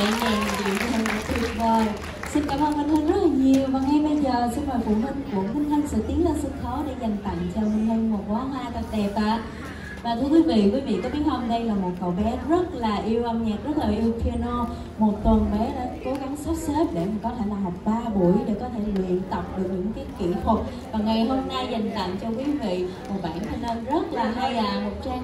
Nhẹ nhàng dịu dàng và tuyệt vời. Xin cảm ơn Minh Hân rất là nhiều. Và ngay bây giờ xin mời phụ huynh của Minh Hân sẽ tiến lên sân khấu để dành tặng cho Minh Hân một bó hoa thật đẹp ạ. Và thưa quý vị, quý vị có biết không, đây là một cậu bé rất là yêu âm nhạc, rất là yêu piano. Một tuần bé đã cố gắng sắp xếp để mà có thể là học 3 buổi để có thể luyện tập được những cái kỹ thuật. Và ngày hôm nay dành tặng cho quý vị một bản thanh âm rất là hay à, một trang